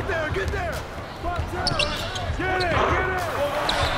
Get there, get there! Get it, get it!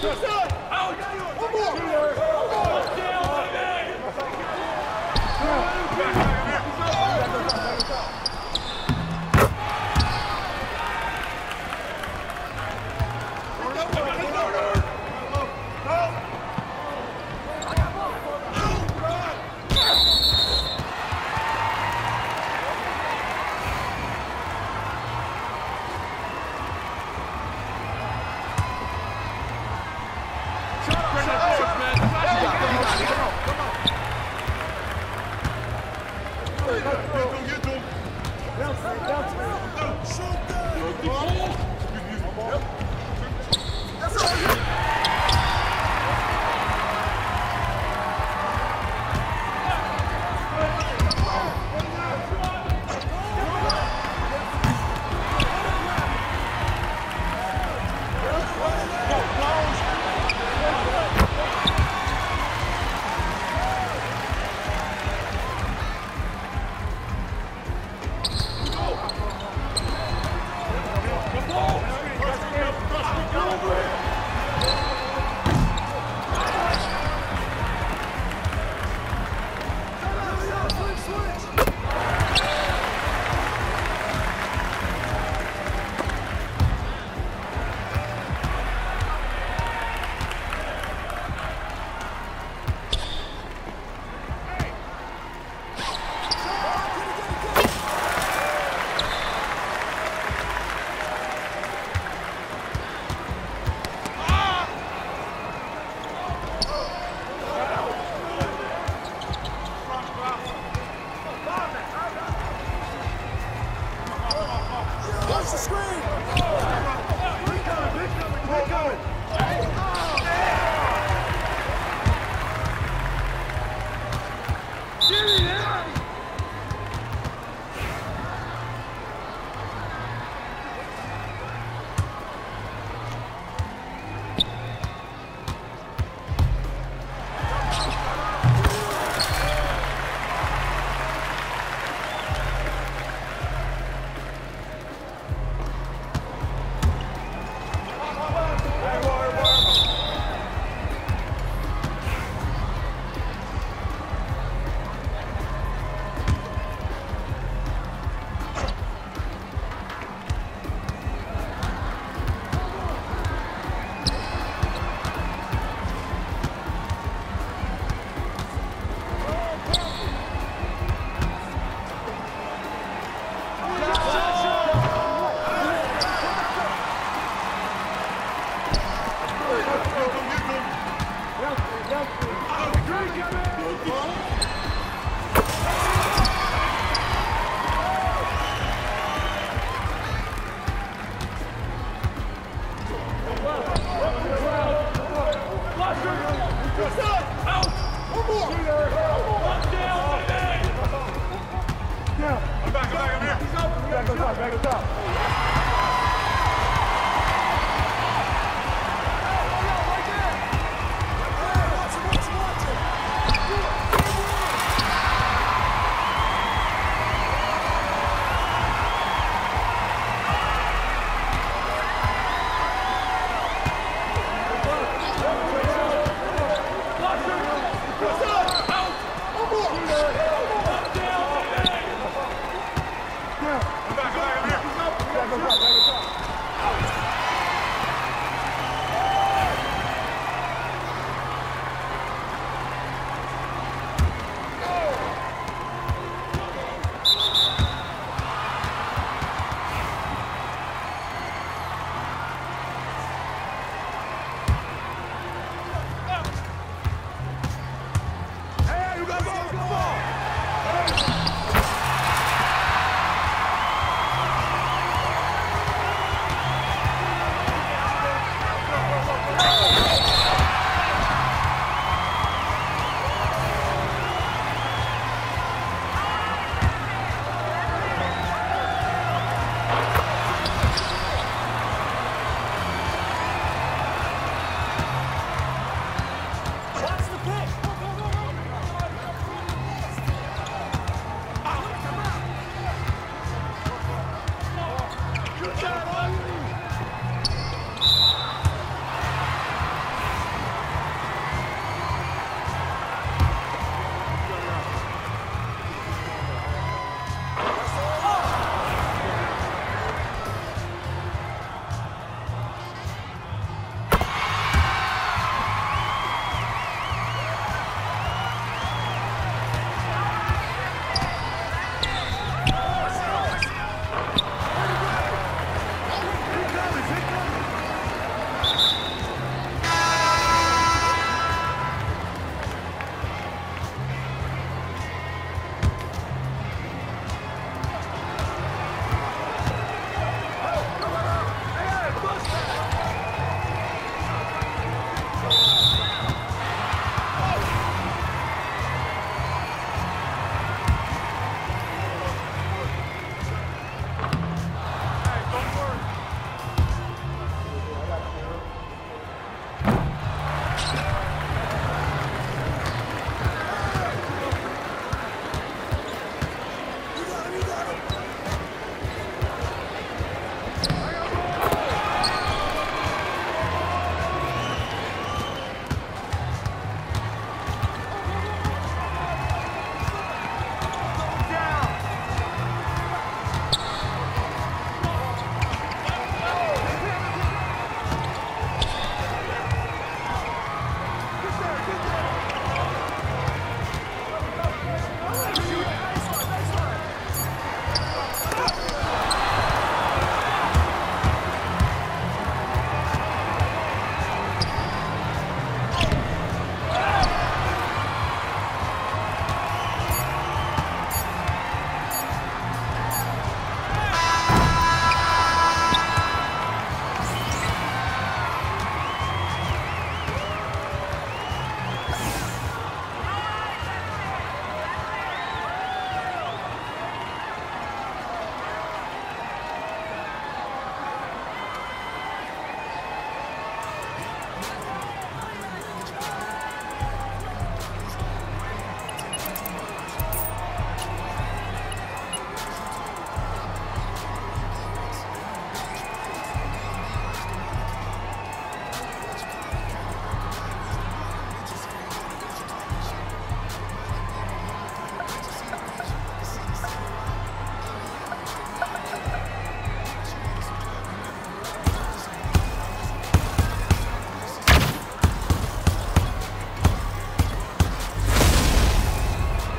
One more.